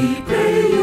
We pray.